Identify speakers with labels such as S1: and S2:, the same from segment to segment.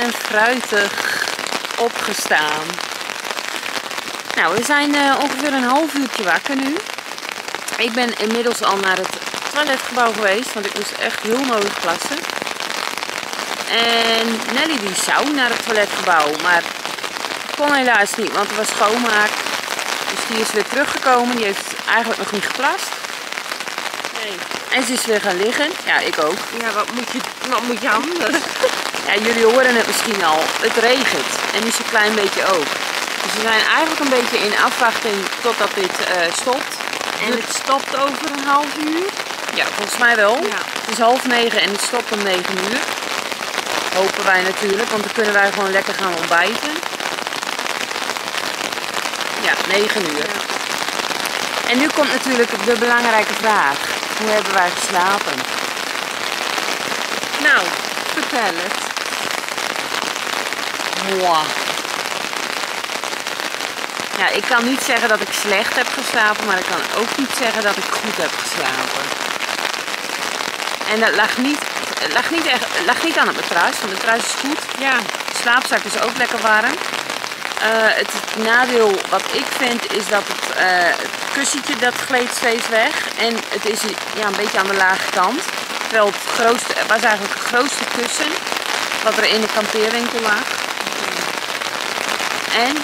S1: en fruitig opgestaan. Nou, we zijn eh, ongeveer een half uurtje wakker nu. Ik ben inmiddels al naar het toiletgebouw geweest, want ik moest echt heel nodig plassen. En Nelly die zou naar het toiletgebouw, maar kon helaas niet, want er was schoonmaak. Dus die is weer teruggekomen, die heeft eigenlijk nog niet geplast.
S2: Nee.
S1: En ze is weer gaan liggen. Ja, ik ook.
S2: Ja, wat moet je, wat moet je anders?
S1: Ja, jullie horen het misschien al. Het regent. En nu zo'n klein beetje ook. Dus we zijn eigenlijk een beetje in afwachting totdat dit eh, stopt.
S2: En het stopt over een half uur.
S1: Ja, volgens mij wel.
S2: Ja.
S1: Het is half negen en het stopt om negen uur. Hopen wij natuurlijk, want dan kunnen wij gewoon lekker gaan ontbijten. Ja, negen uur.
S2: Ja.
S1: En nu komt natuurlijk de belangrijke vraag. Hoe hebben wij geslapen?
S2: Nou, vertel het.
S1: Ja, ik kan niet zeggen dat ik slecht heb geslapen, maar ik kan ook niet zeggen dat ik goed heb geslapen. En dat lag niet, het lag niet, echt, lag niet aan het matras, want het matras is goed.
S2: Ja,
S1: De slaapzak is ook lekker warm. Eh, het nadeel wat ik vind is dat het, het kussentje dat gleed steeds weg. En het is ja, een beetje aan de lage kant. Terwijl het, grootste, het was eigenlijk het grootste kussen wat er in de kampeerwinkel lag. En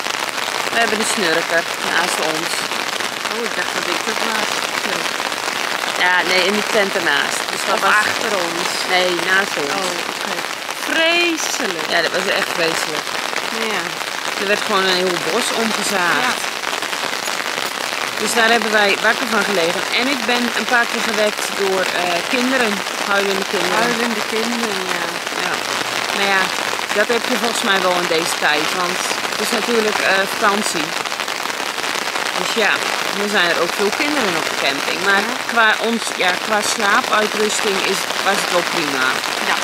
S1: we hebben de snurker naast ons.
S2: oh, ik dacht dat ik het was.
S1: Ja, nee, in de tent ernaast. Dus dat was,
S2: achter ons.
S1: Nee, naast ons.
S2: Oh. Vreselijk.
S1: Ja, dat was echt vreselijk.
S2: Ja.
S1: Er werd gewoon een heel bos omgezaagd.
S2: Ja.
S1: Dus daar hebben wij wakker van gelegen. En ik ben een paar keer gewekt door eh, kinderen, huilende kinderen.
S2: Huilende kinderen, ja.
S1: Ja. Maar ja, dat heb je volgens mij wel in deze tijd, want het is natuurlijk eh, vakantie. Dus ja, dan zijn er ook veel kinderen op de camping. Maar qua, ons, ja, qua slaapuitrusting is, was het wel prima.
S2: Ja.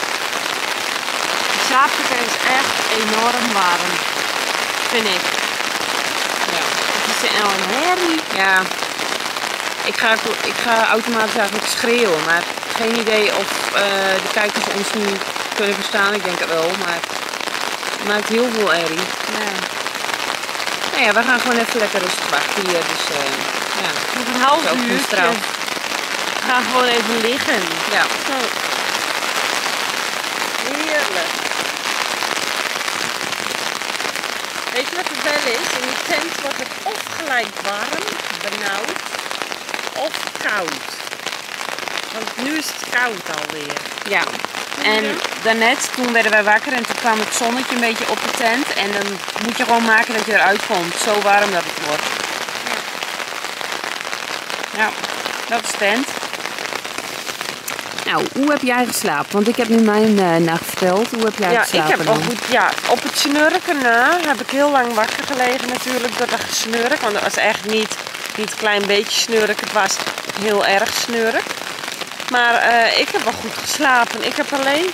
S2: De slaapzak is echt enorm warm. Vind ik.
S1: Ja.
S2: Het is nou een herrie.
S1: Ja, ik ga, ik ga automatisch eigenlijk schreeuwen, maar geen idee of eh, de kijkers ons nu kunnen verstaan. Ik denk het wel, maar het maakt heel veel herrie.
S2: Ja.
S1: Nou ja, we gaan gewoon even lekker rustig wachten hier. Dus eh, ja,
S2: Nog een half uur.
S1: niet straf.
S2: Ga gewoon even liggen.
S1: ja.
S2: Zo. Heerlijk. Weet je wat het wel is? In die tent wordt het of gelijk warm, benauwd, of koud. Want nu is het koud alweer.
S1: ja. En daarnet, toen werden wij wakker en toen kwam het zonnetje een beetje op de tent. En dan moet je gewoon maken dat je eruit komt. Zo warm dat het wordt. Ja, dat is de tent. Nou, hoe heb jij geslapen? Want ik heb nu mijn eh, nacht verteld. Hoe heb jij
S2: Ja, ik heb goed. Ja, op het snurken na heb ik heel lang wakker gelegen natuurlijk door dat gesnurk. Want het was echt niet, niet een klein beetje snurk, het was heel erg snurk. Maar eh, ik heb wel goed geslapen. Ik heb alleen.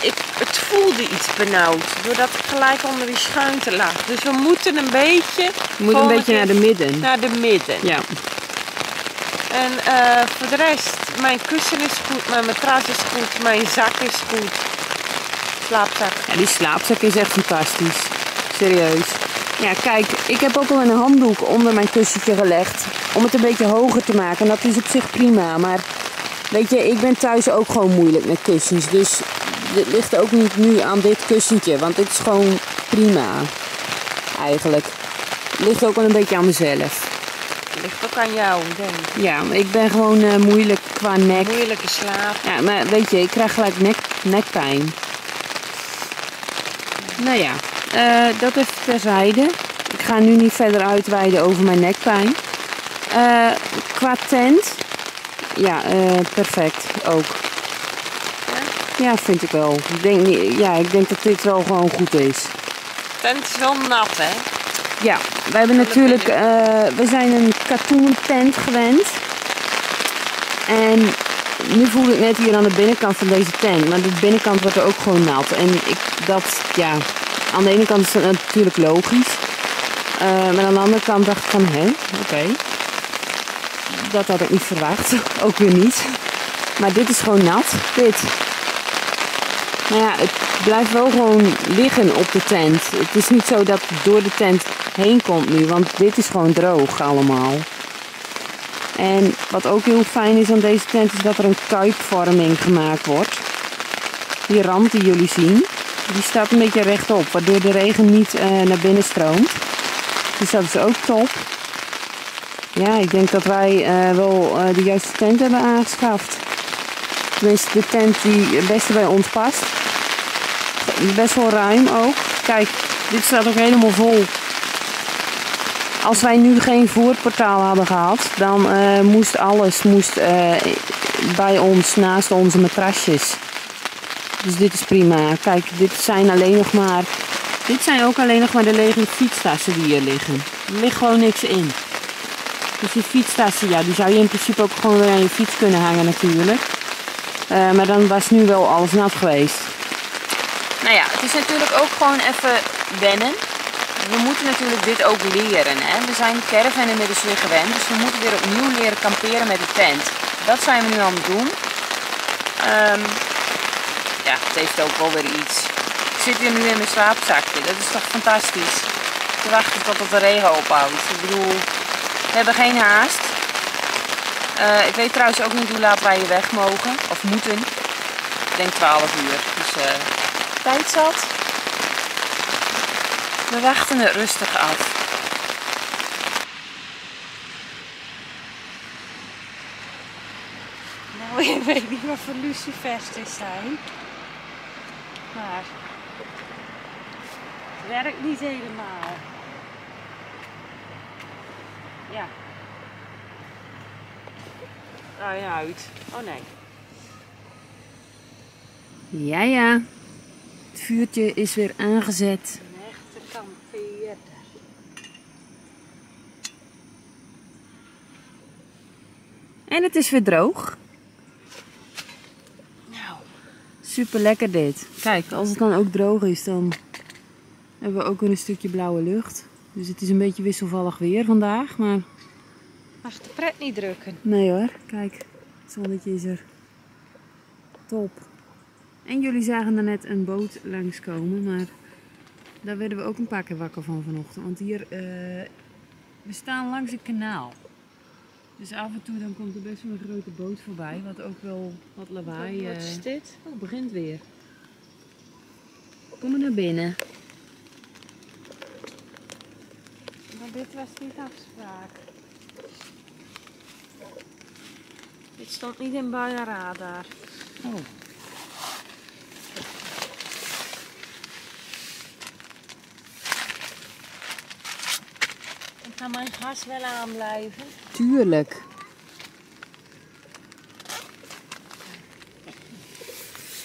S2: Ik, het voelde iets benauwd. Doordat ik gelijk onder die schuinte lag. Dus we moeten een beetje.
S1: Je moet een beetje naar de midden.
S2: naar de midden.
S1: Ja.
S2: En eh, voor de rest, mijn kussen is goed, mijn matras is goed, mijn zak is goed. Slaapzak.
S1: ja, die slaapzak is echt fantastisch. Serieus. Ja, kijk, ik heb ook al een handdoek onder mijn kussentje gelegd. Om het een beetje hoger te maken. En dat is op zich prima. Maar weet je, ik ben thuis ook gewoon moeilijk met kussens. Dus dit ligt ook niet nu aan dit kussentje. Want dit is gewoon prima. Eigenlijk. Het ligt ook wel een beetje aan mezelf.
S2: Ligt ook aan jou, denk ik.
S1: Ja, ik ben gewoon eh, moeilijk qua nek.
S2: Moeilijke slaap.
S1: Ja, maar weet je, ik krijg gelijk nek, nekpijn. Nou ja, eh, dat even terzijde. Ik ga nu niet verder uitweiden over mijn nekpijn. Eh, qua tent, ja, eh, perfect ook. Ja, vind ik wel. Ik denk, ja, ik denk dat dit wel gewoon goed is.
S2: Tent is wel nat, hè?
S1: Ja, we hebben natuurlijk, eh, we zijn een katoenen tent gewend. En nu voel ik net hier aan de binnenkant van deze tent, maar de binnenkant wordt er ook gewoon nat. En ik, dat, ja, aan de ene kant is dat natuurlijk logisch. Eh, maar aan de andere kant dacht ik van, hé, oké. Dat had ik niet verwacht, ook weer niet. Maar dit is gewoon nat, dit. Nou ja, het blijft wel gewoon liggen op de tent. Het is niet zo dat het door de tent heen komt nu, want dit is gewoon droog allemaal. En wat ook heel fijn is aan deze tent is dat er een kuipvorming gemaakt wordt. Die rand die jullie zien, die staat een beetje rechtop, waardoor de regen niet uh, naar binnen stroomt. Dus dat is ook top. Ja, ik denk dat wij uh, wel uh, de juiste tent hebben aangeschaft. Tenminste, de tent die het beste bij ons past. Best wel ruim ook. Kijk, dit staat ook helemaal vol. Als wij nu geen voerportaal hadden gehad, dan uh, moest alles moest, bij ons naast onze matrasjes. Dus dit is prima. Kijk, dit zijn alleen nog maar. Dit zijn ook alleen nog maar de lege fietstassen die hier liggen. Er ligt gewoon niks in. Dus die fietstassen, ja, die zou je in principe ook gewoon weer aan je fiets kunnen hangen natuurlijk. Uh, maar dan was nu wel alles nat geweest. Nou ja, het is natuurlijk ook gewoon even wennen. We moeten natuurlijk dit ook leren. Hè? We zijn caravan inmiddels weer gewend, dus we moeten weer opnieuw leren kamperen met de tent. Dat zijn we nu aan het doen. Um, ja, het heeft ook wel weer iets. Ik zit hier nu in mijn slaapzakje. Dat is toch fantastisch. Te wachten tot het de regen ophoudt. Ik bedoel, we hebben geen haast. Uh, ik weet trouwens ook niet hoe laat wij hier weg mogen. Of moeten. Ik denk 12 uur. Dus uh, tijd zat. We wachten het rustig af.
S2: Nou, ik weet niet wat voor lucifers zijn. Maar het werkt niet helemaal. Ja, uit. Oh nee.
S1: Ja, ja. Het vuurtje is weer aangezet.
S2: Een echte kampeerder.
S1: En het is weer droog.
S2: Nou.
S1: Super lekker dit. Kijk, als het dan ook droog is, dan hebben we ook weer een stukje blauwe lucht. Dus het is een beetje wisselvallig weer vandaag, maar...
S2: Mag de pret niet drukken?
S1: Nee hoor, kijk, het zonnetje is er. Top. En jullie zagen er net een boot langskomen, maar daar werden we ook een paar keer wakker van vanochtend. Want hier, uh, we staan langs een kanaal. Dus af en toe dan komt er best wel een grote boot voorbij, wat ook wel wat lawaai...
S2: Wat is dit?
S1: Oh, het begint weer. Kom maar naar binnen.
S2: Maar dit was niet afspraak. Dit stond niet in bij radar.
S1: Oh.
S2: En kan mijn gas wel aanblijven?
S1: Tuurlijk.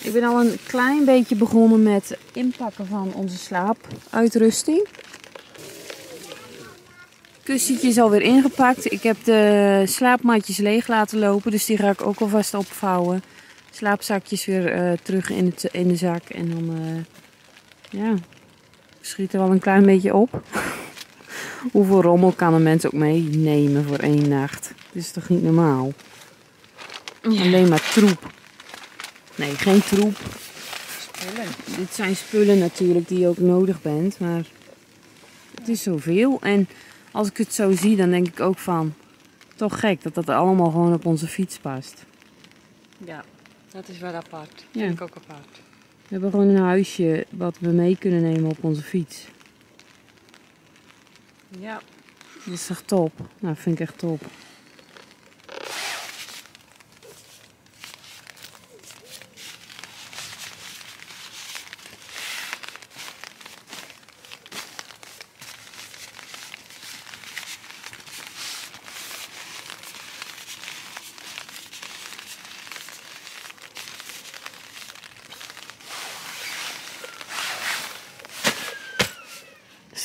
S1: Ik ben al een klein beetje begonnen met inpakken van onze slaapuitrusting. Kussentje is alweer ingepakt. Ik heb de slaapmatjes leeg laten lopen, dus die ga ik ook alvast opvouwen. Slaapzakjes weer uh, terug in, het, in de zak en dan, uh, ja, schiet er wel een klein beetje op. Hoeveel rommel kan een mens ook meenemen voor één nacht? Het is toch niet normaal? Ja. Alleen maar troep. Nee, geen troep.
S2: Spullen.
S1: Dit zijn spullen natuurlijk die je ook nodig bent, maar het is zoveel. En als ik het zo zie, dan denk ik ook van, toch gek dat dat allemaal gewoon op onze fiets past.
S2: Ja, dat is wel apart.
S1: Ja.
S2: Vind ik ook apart.
S1: We hebben gewoon een huisje wat we mee kunnen nemen op onze fiets.
S2: Ja.
S1: Dat is echt top. Nou, vind ik echt top.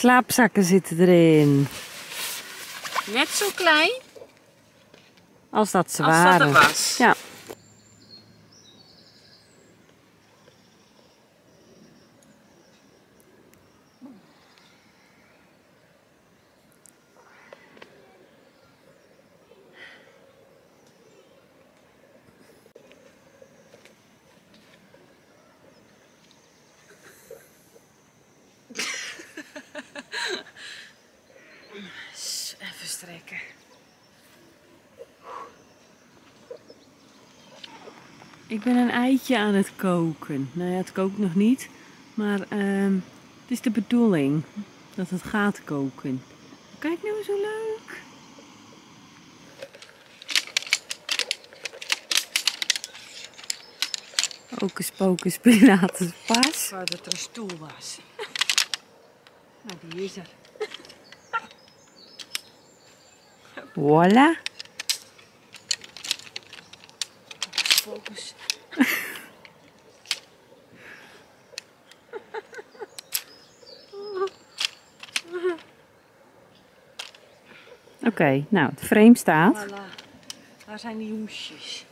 S1: Slaapzakken zitten erin.
S2: Net zo klein
S1: Als dat ze
S2: als
S1: waren.
S2: dat was.
S1: Ja.
S2: kijken.
S1: Ik ben een eitje aan het koken. Nou ja, het kookt nog niet. Maar ehm, het is de bedoeling dat het gaat koken. Kijk nou zo leuk. Hocus pocus pilatus pas.
S2: Ik wou dat er een stoel was. Nou, die is er.
S1: Voilà. Oké, nou, de frame staat
S2: Voilà. Waar zijn die hoesjes?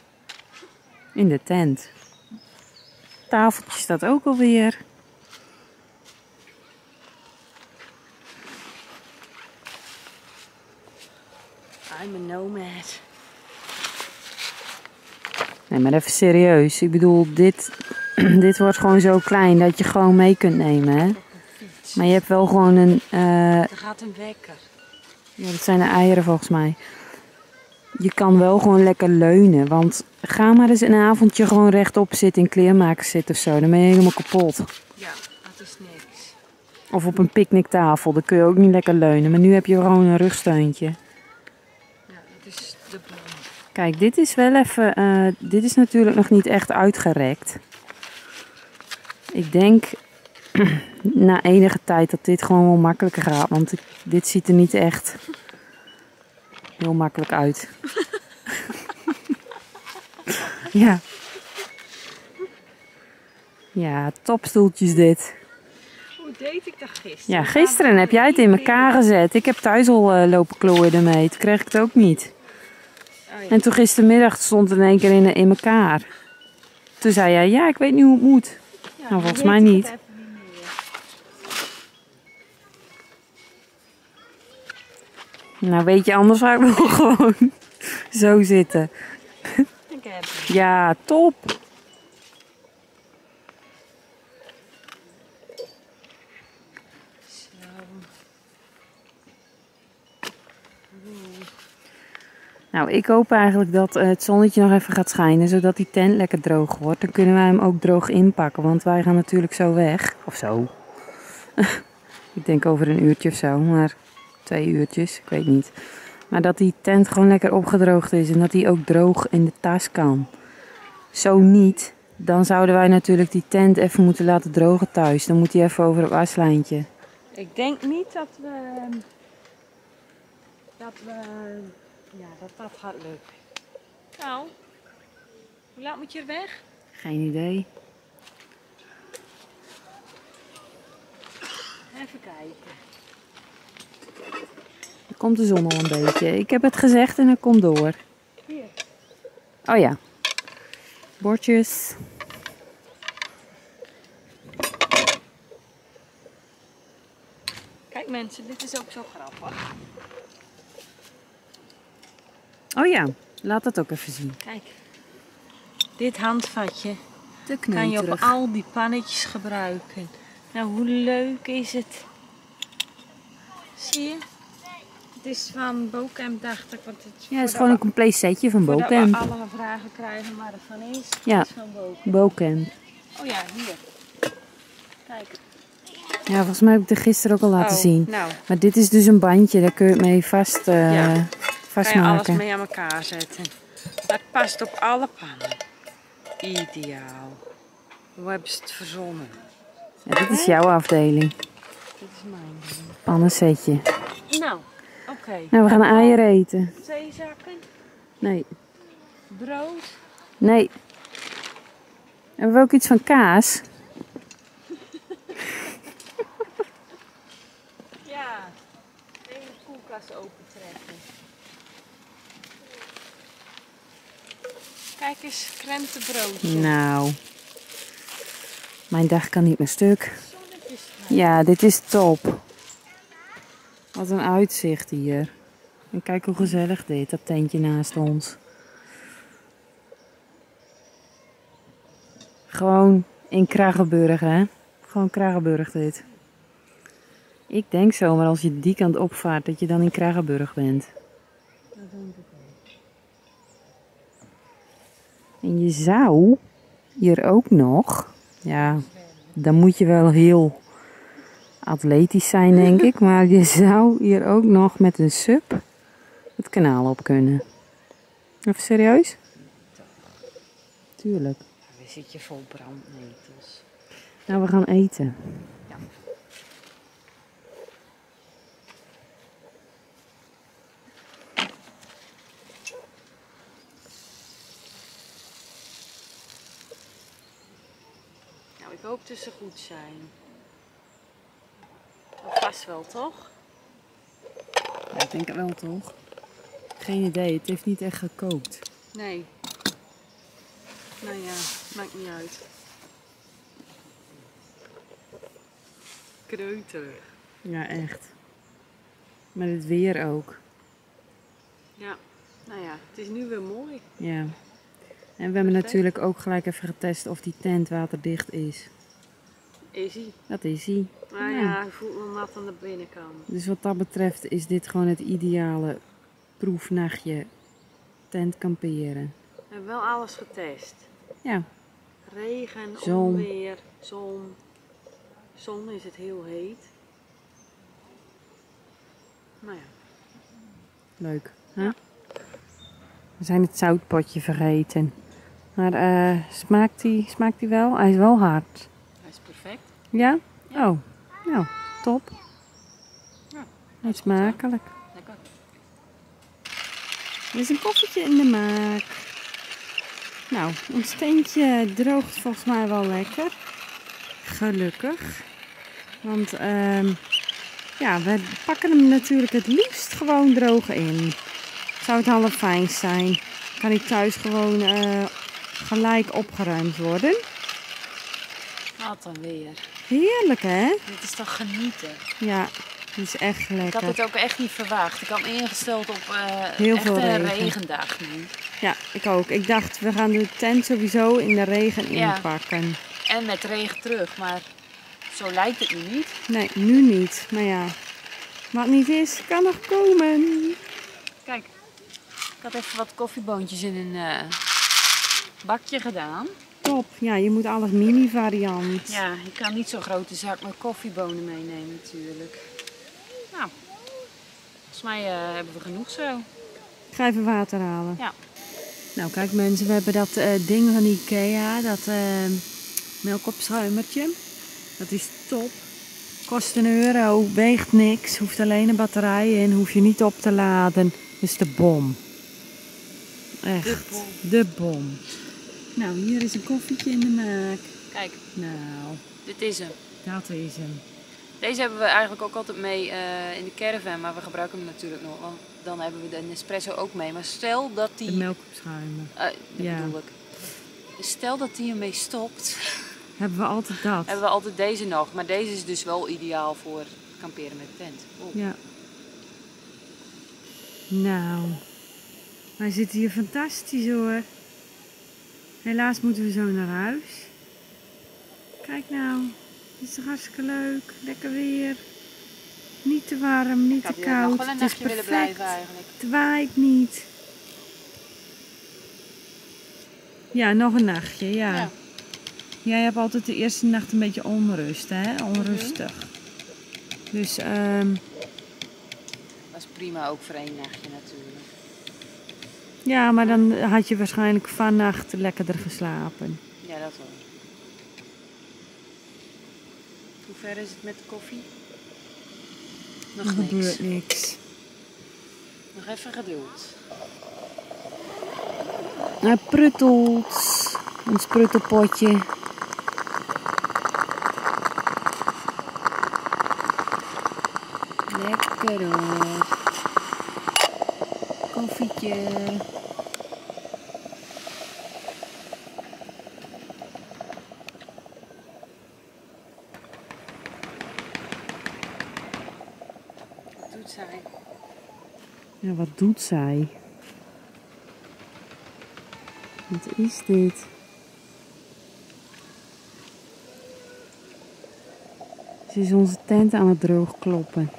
S1: in de tent. Tafeltje staat ook alweer.
S2: I'm a nomad.
S1: Nee, maar even serieus. Ik bedoel, dit, dit wordt gewoon zo klein dat je gewoon mee kunt nemen, hè? Maar je hebt wel gewoon een... eh,
S2: Er gaat een wekker.
S1: Ja, dat zijn de eieren volgens mij. Je kan wel gewoon lekker leunen. Want ga maar eens een avondje gewoon rechtop zitten in kleermakers zitten of zo. Dan ben je helemaal kapot.
S2: Ja, dat is niks.
S1: Of op een picknicktafel. Dan kun je ook niet lekker leunen. Maar nu heb je gewoon een rugsteuntje.
S2: Ja, dat is de bron.
S1: Kijk, dit is wel even. eh, dit is natuurlijk nog niet echt uitgerekt. Ik denk na enige tijd dat dit gewoon wel makkelijker gaat. Want ik- dit ziet er niet echt heel makkelijk uit. ja. Ja, topstoeltjes dit.
S2: Hoe deed ik dat gisteren?
S1: Ja, gisteren heb jij het in elkaar gezet. Ik heb thuis al eh, lopen klooien ermee. Toen kreeg ik het ook niet.
S2: Oh, ja.
S1: En toen gistermiddag stond het in één keer in, in elkaar. Toen zei jij, ja, ik weet niet hoe het moet.
S2: Ja,
S1: nou, volgens mij niet. Nou, weet je, anders zou ik wel gewoon zo zitten.
S2: Ik heb het.
S1: Ja, top.
S2: Zo.
S1: Nou, ik hoop eigenlijk dat eh, het zonnetje nog even gaat schijnen, zodat die tent lekker droog wordt. Dan kunnen wij hem ook droog inpakken, want wij gaan natuurlijk zo weg. Of zo. ik denk over een uurtje of zo, maar twee uurtjes, ik weet niet. Maar dat die tent gewoon lekker opgedroogd is en dat die ook droog in de tas kan. Zo niet, dan zouden wij natuurlijk die tent even moeten laten drogen thuis. Dan moet hij even over het waslijntje.
S2: Ik denk niet dat we. Dat we. Ja, dat dat gaat lukken. Nou, hoe laat moet je er weg?
S1: Geen idee.
S2: Even kijken.
S1: Komt de zon al een beetje. Ik heb het gezegd en het komt door.
S2: Hier.
S1: Oh ja. Bordjes.
S2: Kijk mensen, dit is ook zo grappig.
S1: Oh ja. Laat dat ook even zien.
S2: Kijk. Dit handvatje
S1: Te
S2: kan je op al die pannetjes gebruiken. Nou, hoe leuk is het? Zie je? Het is van Bocamp, dacht ik. Want het is
S1: Ja, het is gewoon een compleet setje van
S2: Voordat we
S1: Bocamp.
S2: alle vragen krijgen waar het van is.
S1: Ja.
S2: Het is van Bocamp.
S1: Bocamp.
S2: Oh ja, hier. Kijk.
S1: Ja, volgens mij heb ik het er gisteren ook al laten
S2: Oh,
S1: zien.
S2: Nou,
S1: Maar dit is dus een bandje. Daar kun je het mee vast, eh,
S2: Ja. je alles
S1: vastmaken.
S2: mee aan elkaar zetten. Dat past op alle pannen. Ideaal. Hoe hebben ze het verzonnen?
S1: Ja, dit is jouw afdeling.
S2: Dit is mijn.
S1: Pannensetje.
S2: Nou, oké.
S1: Nou, we gaan eieren eten.
S2: Zeezakken,
S1: Nee.
S2: brood.
S1: Nee. Hebben we ook iets van kaas?
S2: Ja, de hele koelkast opentrekken. Kijk eens, krentenbroodje.
S1: Nou. Mijn dag kan niet meer stuk. Ja, dit is top. Wat een uitzicht hier. En kijk hoe gezellig dit, dat tentje naast ons. Gewoon in Kragenburg, hè? Gewoon Kragenburg dit. Ik denk zomaar als je die kant opvaart dat je dan in Kragenburg bent.
S2: En je zou hier ook nog, ja, dan moet je wel heel atletisch zijn, denk ik. Maar je zou hier ook nog met een sub het kanaal op kunnen. Even serieus? Tuurlijk.
S1: We zit je vol brandnetels.
S2: Nou, we gaan eten.
S1: Ja. Nou, ik hoop dat ze goed zijn. Past wel, toch?
S2: Ja, ik denk het wel toch? Geen idee, het heeft niet echt gekookt.
S1: Nee. Nou ja, maakt niet uit. Kreuterig.
S2: Ja, echt. Maar het weer ook.
S1: Ja, nou ja, het is nu weer mooi.
S2: Ja. En we hebben natuurlijk ook gelijk even getest of die tent waterdicht is.
S1: Is hij?
S2: Dat is hij.
S1: Nou
S2: Ja.
S1: ja, ik voel me nat aan de binnenkant.
S2: Dus wat dat betreft is dit gewoon het ideale proefnachtje tent kamperen.
S1: We hebben wel alles getest.
S2: Ja,
S1: Regen,
S2: Zon.
S1: onweer, zon. Zon is het heel heet. Nou ja,
S2: leuk. Hè? We zijn het zoutpotje vergeten. Maar eh, smaakt die smaakt die wel? Hij is wel hard.
S1: Is. Ja?
S2: Oh, nou, top.
S1: Ja,
S2: Niet smakelijk.
S1: Lekker.
S2: Er is een koffertje in de maak. Nou, ons tentje droogt volgens mij wel lekker. Gelukkig. Want ehm, ja, we pakken hem natuurlijk het liefst gewoon droog in. Zou het half fijn zijn. Kan hij thuis gewoon eh, gelijk opgeruimd worden.
S1: Wat dan weer.
S2: Heerlijk hè?
S1: Dit is toch genieten.
S2: Ja, het is echt
S1: Ik had
S2: lekker.
S1: het ook echt niet verwacht. Ik had me ingesteld op eh
S2: Heel
S1: een regendag nu.
S2: Ja, ik ook. Ik dacht, we gaan de tent sowieso in de regen
S1: Ja.
S2: inpakken.
S1: En met regen terug, maar zo lijkt het nu niet.
S2: Nee, nu niet. Maar ja, wat niet is, kan nog komen.
S1: Kijk, ik had even wat koffieboontjes in een eh, bakje gedaan.
S2: Top. Ja, je moet alles mini variant.
S1: Ja, je kan niet zo'n grote zak met koffiebonen meenemen natuurlijk. Nou, volgens mij eh, hebben we genoeg zo.
S2: Ik ga even water halen.
S1: Ja.
S2: Nou, kijk mensen, we hebben dat eh, ding van Ikea, dat eh melkopschuimertje. Dat is top. Kost een euro, weegt niks, hoeft alleen een batterij in, hoef je niet op te laden. Dus de bom. Echt,
S1: De bom.
S2: de bom. Nou, hier is een koffietje in de maak.
S1: Kijk,
S2: Nou,
S1: dit is hem.
S2: dat is hem.
S1: Deze hebben we eigenlijk ook altijd mee eh, in de caravan, maar we gebruiken hem natuurlijk nog. Want dan hebben we de Nespresso ook mee. Maar stel dat die...
S2: De melkopschuimer.
S1: eh, dat
S2: Ja.
S1: bedoel ik. Stel dat die ermee stopt,
S2: Hebben we altijd dat?
S1: hebben we altijd deze nog. Maar deze is dus wel ideaal voor kamperen met tent. Oh.
S2: Ja. Nou, wij zitten hier fantastisch hoor. Helaas moeten we zo naar huis. Kijk nou, het is hartstikke leuk. Lekker weer. Niet te warm, niet te
S1: nog
S2: koud.
S1: wel een
S2: Het is perfect.
S1: blijven eigenlijk.
S2: Het waait niet. Ja, nog een nachtje, ja.
S1: Ja.
S2: Jij hebt altijd de eerste nacht een beetje onrust, hè? Onrustig. Dus, ehm
S1: Dat is prima ook voor één nachtje natuurlijk.
S2: Ja, maar dan had je waarschijnlijk vannacht lekkerder geslapen.
S1: Ja, dat wel. Hoe ver is het met de koffie? Nog niks.
S2: gebeurt niks.
S1: Nog even geduld.
S2: Hij pruttelt. Ons pruttelpotje.
S1: Wat doet zij?
S2: Wat is dit? Ze is onze tent aan het droog kloppen.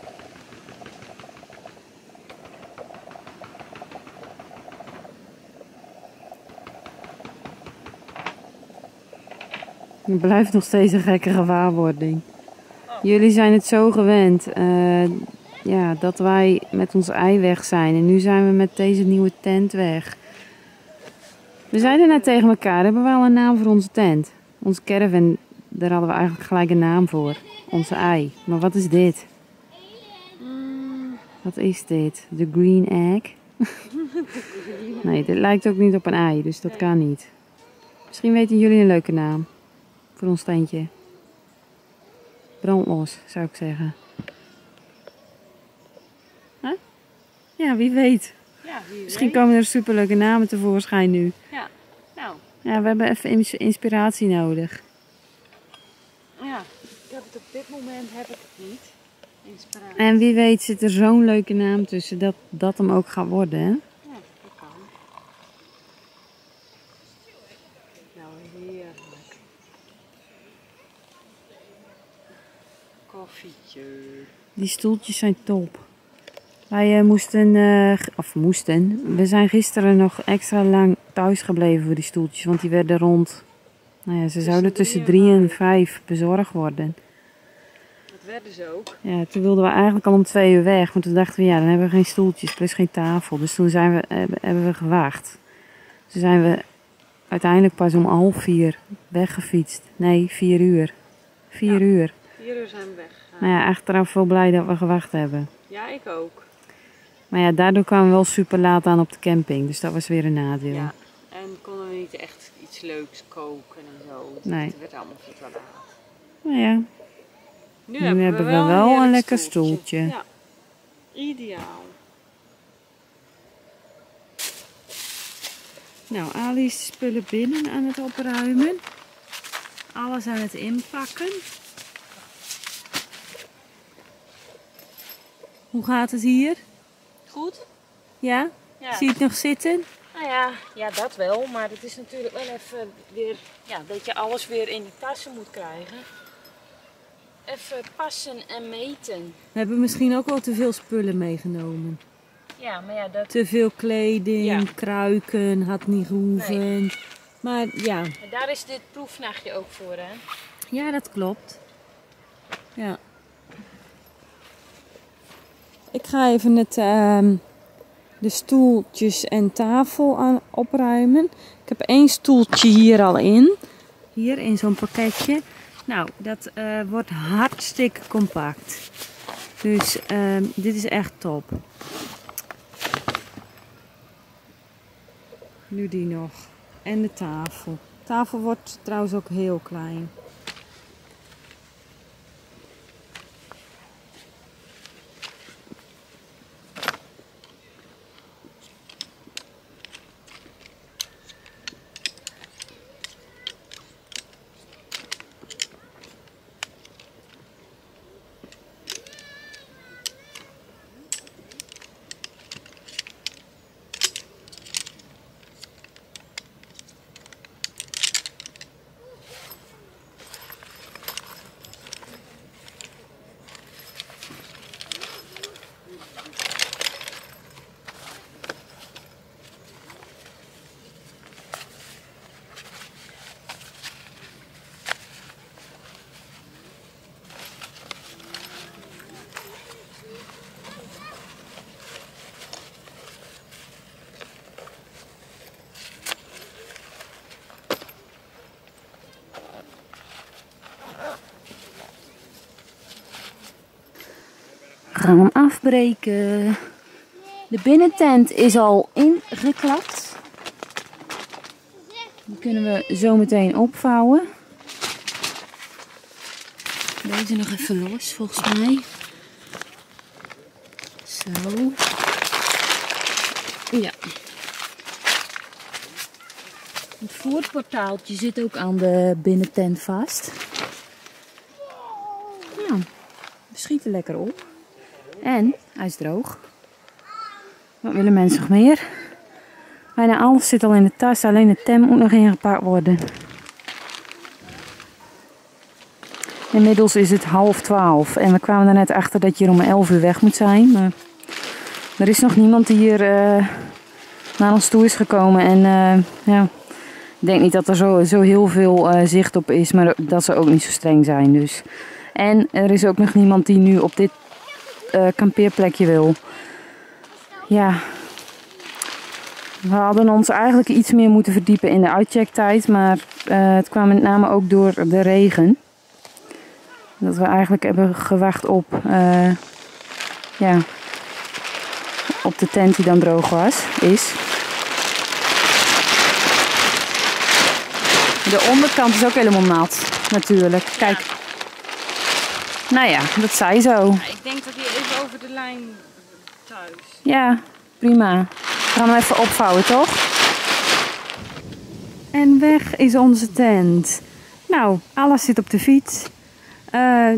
S1: Het blijft nog steeds een gekke gewaarwording. Oh. Jullie zijn het zo gewend. Uh, ja, dat wij met ons ei weg zijn. En nu zijn we met deze nieuwe tent weg. We zeiden net tegen elkaar, hebben we al een naam voor onze tent? Onze caravan, daar hadden we eigenlijk gelijk een naam voor. Onze ei. Maar wat is dit? Wat is dit? De green egg? nee, dit lijkt ook niet op een ei, dus dat kan niet. Misschien weten jullie een leuke naam voor ons tentje. Brandlos, zou ik zeggen. Ja, wie weet.
S2: Ja, wie
S1: Misschien komen er superleuke namen tevoorschijn nu.
S2: Ja, nou,
S1: Ja, we hebben even ins- inspiratie nodig.
S2: ja. Ik heb het op dit moment heb ik het niet. Inspiratie.
S1: En wie weet zit er zo'n leuke naam tussen dat dat hem ook gaat worden. Hè?
S2: Ja, dat kan. Nou, heerlijk. Koffietje.
S1: Die stoeltjes zijn top. Wij eh, moesten, eh, of moesten, we zijn gisteren nog extra lang thuis gebleven voor die stoeltjes. Want die werden rond, nou ja, ze zouden tussen
S2: drie en
S1: drie en vijf bezorgd worden.
S2: Dat werden ze ook.
S1: Ja, toen wilden we eigenlijk al om twee uur weg. Maar toen dachten we, ja, dan hebben we geen stoeltjes, plus geen tafel. Dus toen zijn we, hebben, hebben we gewacht. Toen zijn we uiteindelijk pas om half vier weggefietst. Nee, vier uur. Vier
S2: Ja.
S1: uur.
S2: Vier uur zijn we weggegaan.
S1: Maar ja, achteraf wel blij dat we gewacht hebben.
S2: Ja, ik ook.
S1: Maar ja, daardoor kwamen we wel super laat aan op de camping. Dus dat was weer een nadeel.
S2: Ja. En konden we niet echt iets leuks koken en zo.
S1: Nee.
S2: Het werd allemaal veel te laat.
S1: Maar ja,
S2: Nu,
S1: Nu hebben we wel een lekker stoeltje.
S2: Ja, ideaal.
S1: nou, Ali is spullen binnen aan het opruimen. Alles aan het inpakken. Hoe gaat het hier?
S2: Goed?
S1: Ja?
S2: Ja.
S1: Zie je het nog zitten?
S2: Nou ja, ja, dat wel. Maar het is natuurlijk wel even weer, ja, dat je alles weer in de tassen moet krijgen. Even passen en meten.
S1: We hebben misschien ook wel te veel spullen meegenomen.
S2: Ja, maar ja, dat,
S1: Te veel kleding,
S2: Ja.
S1: kruiken, had niet gehoeven. Maar ja,
S2: daar is dit proefnachtje ook voor, hè?
S1: ja, dat klopt. Ja. Ik ga even het, ehm, de stoeltjes en tafel aan opruimen. Ik heb één stoeltje hier al in. Hier in zo'n pakketje. Nou, dat eh, wordt hartstikke compact. Dus ehm, dit is echt top. Nu die nog. En de tafel. De tafel wordt trouwens ook heel klein. Gaan hem afbreken. De binnentent is al ingeklapt. Die kunnen we zo meteen opvouwen. Deze nog even los, volgens mij. Zo. Ja. Het voerportaaltje zit ook aan de binnentent vast. Nou, we schieten lekker op. En hij is droog. Wat willen mensen nog meer? Bijna alles zit al in de tas, alleen de tem moet nog ingepakt worden. Inmiddels is het half twaalf en we kwamen er net achter dat je hier om elf uur weg moet zijn. Maar er is nog niemand die hier eh, naar ons toe is gekomen. En eh, ja, Ik denk niet dat er zo, zo heel veel eh, zicht op is, maar dat ze ook niet zo streng zijn. Dus. En er is ook nog niemand die nu op dit eh, kampeerplekje wil. Ja. We hadden ons eigenlijk iets meer moeten verdiepen in de uitchecktijd, maar eh, het kwam met name ook door de regen. Dat we eigenlijk hebben gewacht op, eh, ja, op de tent die dan droog was, is. De onderkant is ook helemaal nat, natuurlijk. Kijk. Nou ja, dat zei zo.
S2: ik denk dat hij even over de lijn thuis.
S1: Ja, prima. We gaan hem even opvouwen, toch? En weg is onze tent. Nou, alles zit op de fiets. Eh,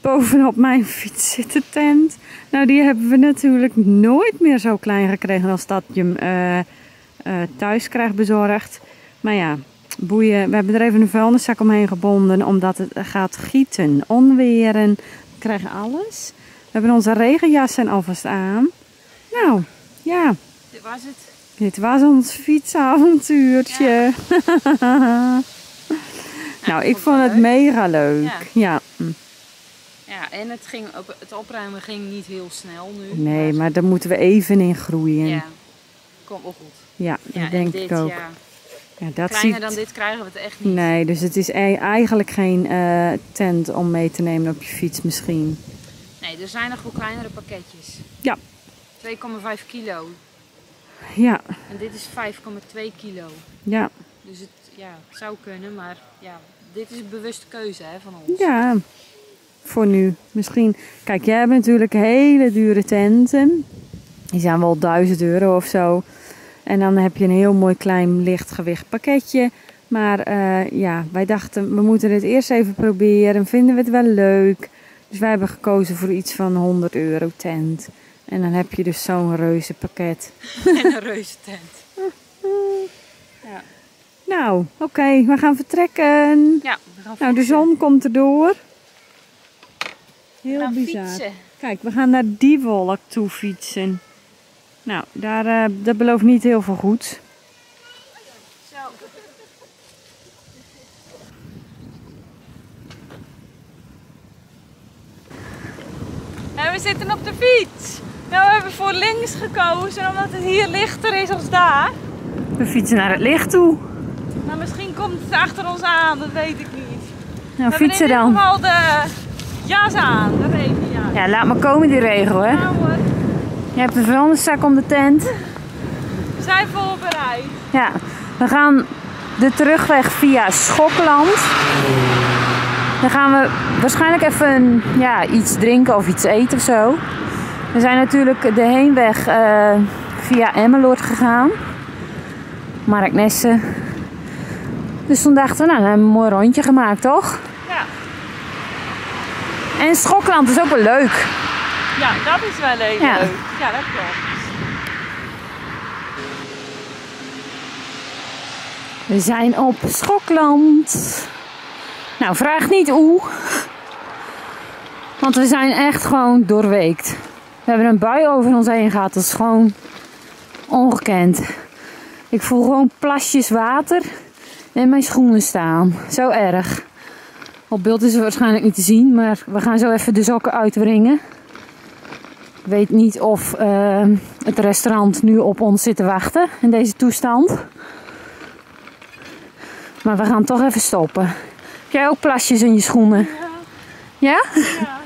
S1: bovenop mijn fiets zit de tent. Nou, die hebben we natuurlijk nooit meer zo klein gekregen als dat je hem eh, eh, thuis krijgt bezorgd. Maar ja, boeien. We hebben er even een vuilniszak omheen gebonden omdat het gaat gieten, onweren. We krijgen alles. We hebben onze regenjassen alvast aan. Nou, ja,
S2: Dit was het.
S1: dit was ons fietsavontuurtje. nou, ik vond het mega leuk.
S3: Ja.
S1: Ja.
S3: Ja, en het, ging op, het opruimen ging niet heel snel nu.
S1: Nee, maar daar moeten we even in groeien.
S3: Ja, komt wel goed.
S1: dat
S3: Ja, en
S1: denk
S3: dit,
S1: ik ook.
S3: Ja,
S1: dat
S3: kleiner
S1: ziet...
S3: dan dit krijgen we het echt niet.
S1: Nee, dus het is e- eigenlijk geen eh, tent om mee te nemen op je fiets misschien.
S3: Nee, er zijn nog wel kleinere pakketjes.
S1: Ja.
S3: 2,5 kilo.
S1: Ja,
S3: En dit is 5,2 kilo.
S1: ja,
S3: Dus het, ja, het zou kunnen, maar ja, dit is een bewuste keuze hè, van ons.
S1: ja. Voor nu. Misschien. Kijk, jij hebt natuurlijk hele dure tenten. Die zijn wel 1000 euro of zo. En dan heb je een heel mooi klein lichtgewicht pakketje. Maar eh, ja, wij dachten, we moeten het eerst even proberen. Vinden we het wel leuk? Dus wij hebben gekozen voor iets van 100 euro tent. En dan heb je dus zo'n reuze pakket.
S3: En een reuze tent. Ja.
S1: Nou, oké, we gaan vertrekken.
S3: Ja, we gaan
S1: Nou, de zon komt erdoor. Heel bizar.
S3: fietsen.
S1: Kijk, we gaan naar die wolk toe fietsen. Nou, daar, eh, dat belooft niet heel veel goed.
S3: Zo.
S2: En we zitten op de fiets. Nou, we hebben voor links gekozen omdat het hier lichter is als daar.
S1: We fietsen naar het licht toe.
S2: Maar misschien komt het achter ons aan, dat weet ik niet.
S1: Nou,
S2: we
S1: fietsen
S2: hebben in
S1: dan.
S2: ieder geval de jas aan, de regenjas.
S1: Ja, laat maar komen die regel, hè.
S2: Nou hoor,
S1: Je hebt de vuilniszak om de tent.
S2: we zijn voorbereid.
S1: Ja, we gaan de terugweg via Schokland. Dan gaan we waarschijnlijk even ja, iets drinken of iets eten of zo. We zijn natuurlijk de heenweg eh, via Emmeloord gegaan. Marknessen. Dus toen dachten we, nou, dan hebben we een mooi rondje gemaakt, toch?
S2: Ja.
S1: En Schokland is ook wel leuk.
S2: Ja, dat is wel heel
S1: Ja.
S2: leuk. Ja, dat klopt.
S1: We zijn op Schokland. Nou, vraag niet hoe. Want we zijn echt gewoon doorweekt. We hebben een bui over ons heen gehad. Dat is gewoon ongekend. Ik voel gewoon plasjes water in mijn schoenen staan. Zo erg. Op beeld is het waarschijnlijk niet te zien, maar we gaan zo even de sokken uitwringen. Ik weet niet of eh, het restaurant nu op ons zit te wachten in deze toestand. Maar we gaan toch even stoppen. Heb jij ook plasjes in je schoenen? Ja?
S2: Ja.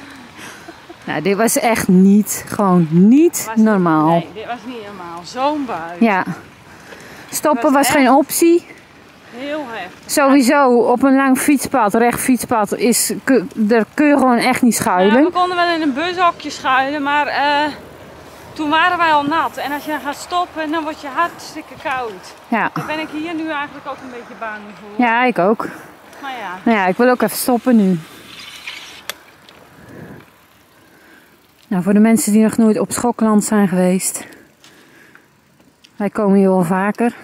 S1: Nou, dit was echt niet, gewoon niet normaal.
S2: Nee, dit was niet normaal. Zo'n bui.
S1: Ja. Stoppen
S2: Was
S1: was
S2: echt-
S1: geen optie.
S2: Heel heftig.
S1: Sowieso op een lang fietspad, recht fietspad, is, kun- daar kun je gewoon echt niet
S2: Ja,
S1: schuilen.
S2: we konden wel in een bushokje schuilen, maar eh, toen waren wij al nat. En als je dan gaat stoppen, dan word je hartstikke koud.
S1: Ja.
S2: Daar ben ik hier nu eigenlijk ook een beetje bang voor.
S1: ja, ik ook.
S2: Maar ja,
S1: Nou ja, ik wil ook even stoppen nu. Nou, voor de mensen die nog nooit op Schokland zijn geweest. Wij komen hier wel vaker.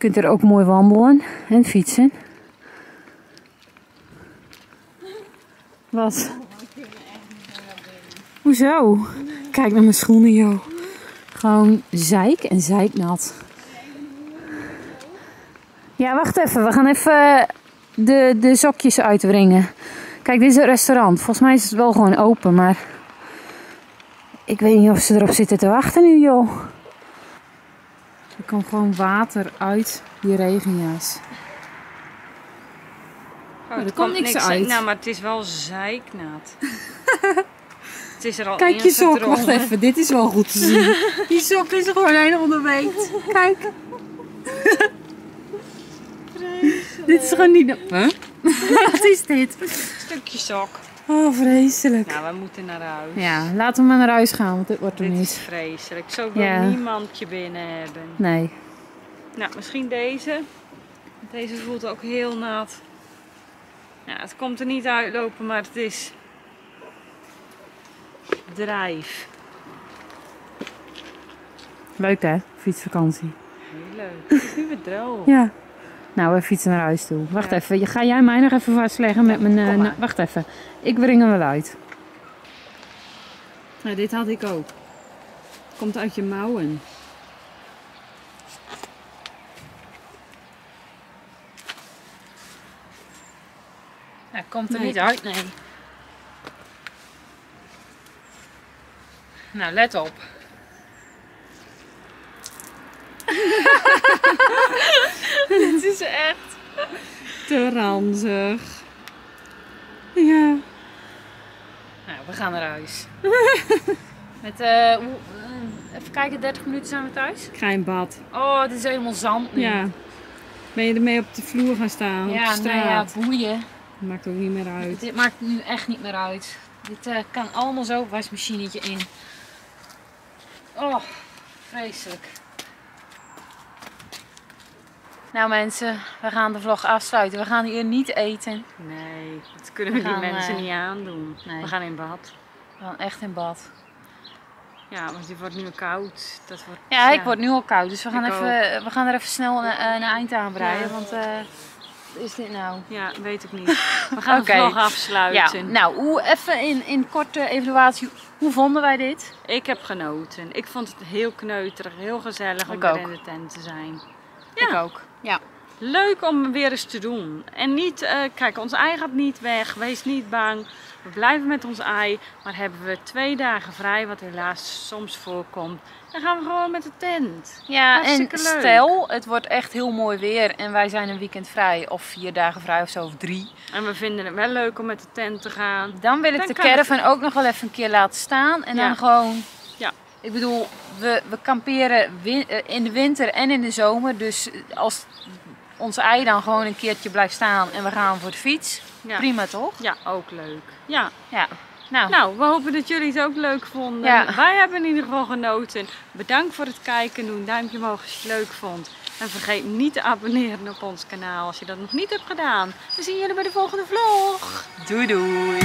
S1: Je kunt er ook mooi wandelen en fietsen. Wat? Hoezo? Kijk naar mijn schoenen, joh. Gewoon zeik en zeiknat.
S4: Ja, wacht even. We gaan even de, de zokjes uitbrengen. Kijk, dit is een restaurant. Volgens mij is het wel gewoon open, maar... Ik weet niet of ze erop zitten te wachten nu, joh. Komt gewoon water uit die regenjas.
S1: Oh,
S4: er komt niks uit.
S1: Nou, maar het is wel zeiknaad. het is er al
S4: Kijk je sok, wacht even, dit is wel goed te zien. Die sok is er gewoon helemaal onderweekt. Kijk. dit is gewoon niet... Huh? Wat is dit?
S1: Stukje sok.
S4: Oh, vreselijk.
S1: Nou, we moeten naar huis.
S4: Ja, laten we maar naar huis gaan, want dit wordt er
S1: Dit is
S4: niet.
S1: vreselijk. Zo wil
S4: Ja.
S1: niemand je binnen hebben.
S4: Nee.
S1: Nou, misschien deze. Deze voelt ook heel nat. Ja, het komt er niet uitlopen, maar het is drijf.
S4: Leuk hè, fietsvakantie.
S1: Heel leuk. Het is nu weer droog.
S4: Ja. Nou, we fietsen naar huis toe. Wacht
S1: Ja.
S4: even, ga jij mij nog even vastleggen met mijn... eh, wacht even, ik breng hem wel uit. Nou, dit had ik ook. Komt uit je mouwen.
S1: Ja, komt er
S4: Nee.
S1: niet uit, nee. Nou, let op. Dit is echt.
S4: Te ranzig. Ja.
S1: Nou, we gaan naar huis. Met, eh, eh, even kijken, 30 minuten zijn we thuis.
S4: Ik ga in bad.
S1: Oh, dit is helemaal zand nu.
S4: Ja. Ben je ermee op de vloer gaan staan? op
S1: ja, nee, ja,
S4: straat?
S1: boeien.
S4: Maakt ook niet meer uit.
S1: Dit maakt nu echt niet meer uit. Dit eh, kan allemaal zo wasmachinetje in. Oh, vreselijk. Nou mensen, we gaan de vlog afsluiten. We gaan hier niet eten.
S2: Nee, dat kunnen
S1: We
S2: we die mensen
S1: eh,
S2: niet aandoen.
S1: nee.
S2: We gaan in bad.
S1: We gaan echt in bad.
S2: Ja, want het wordt nu koud. Dat wordt,
S1: Ja, ik word nu al koud. Dus we gaan,
S2: Ik
S1: even, we gaan er even snel een, eh, een eind aan breien.
S2: Ja.
S1: Want eh, wat is dit nou?
S2: Ja, weet ik niet. We gaan
S1: Oké.
S2: de vlog
S1: Ja,
S2: afsluiten.
S1: nou, hoe, even in, in korte evaluatie. Hoe vonden wij dit?
S2: Ik heb genoten. Ik vond het heel kneuterig, heel gezellig om
S1: Ik ook.
S2: in de tent te zijn.
S1: Ik ook. Ja.
S2: Leuk om weer eens te doen. En niet, eh, kijk, ons ei gaat niet weg. Wees niet bang. We blijven met ons ei. Maar hebben we twee dagen vrij, wat helaas soms voorkomt, dan gaan we gewoon met de tent.
S1: Ja, en
S2: leuk.
S1: stel, het wordt echt heel mooi weer en wij zijn een weekend vrij, of vier dagen vrij of zo, of drie.
S2: En we vinden het wel leuk om met de tent te gaan.
S1: Dan wil ik
S2: Dan
S1: de
S2: het.
S1: caravan ook nog wel even een keer laten staan. En
S2: Ja.
S1: dan gewoon,
S2: Ja.
S1: Ik bedoel, we, we kamperen eh, in de winter en in de zomer. Dus als ons ei dan gewoon een keertje blijft staan en we gaan voor de fiets,
S2: Ja.
S1: prima toch?
S2: Ja, ook leuk. Ja.
S1: Ja. Nou,
S2: Nou, we hopen dat jullie het ook leuk vonden.
S1: Ja.
S2: Wij hebben in ieder geval genoten. Bedankt voor het kijken. Doe een duimpje omhoog als je het leuk vond. En vergeet niet te abonneren op ons kanaal als je dat nog niet hebt gedaan. We zien jullie bij de volgende vlog.
S1: doei doei!